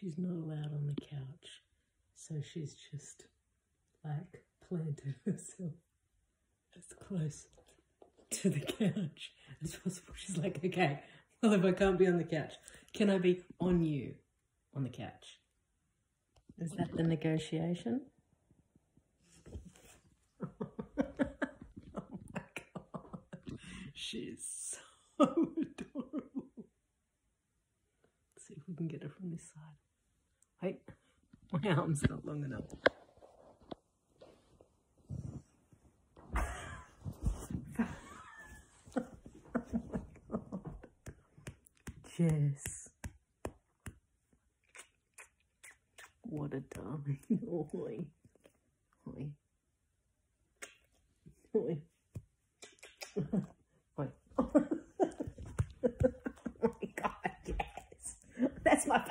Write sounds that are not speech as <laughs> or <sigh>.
she's not allowed on the couch. So she's just like planted <laughs> herself as close to the couch as possible. She's like, okay, well, if I can't be on the couch, can I be on you on the couch? Is that the negotiation? <laughs> oh my god, she's so <laughs> adorable. Let's see if we can get her from this side. My arm's not long enough. Yes. What a darling. Oi. Oi. Oi. Oi. oh my god, yes. That's my.